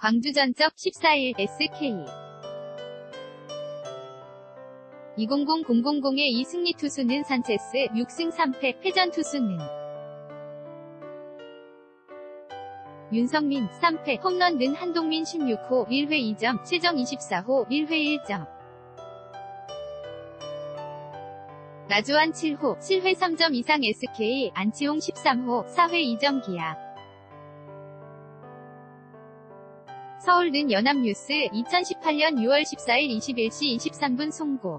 광주전적 14일 SK 200000의 2승리 투수는 산체스 6승 3패 패전 투수는 윤성민 3패 홈런 는 한동민 16호 1회 2점 최정 24호 1회 1점. 나주환 7호 7회 3점 이상 SK 안치홍 13호 4회 2점 기아 서울는 연합뉴스 2018년 6월 14일 21시 23분 송고